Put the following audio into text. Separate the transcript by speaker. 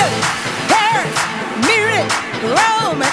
Speaker 1: London, Paris, Munich, Rome,